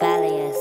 Valius.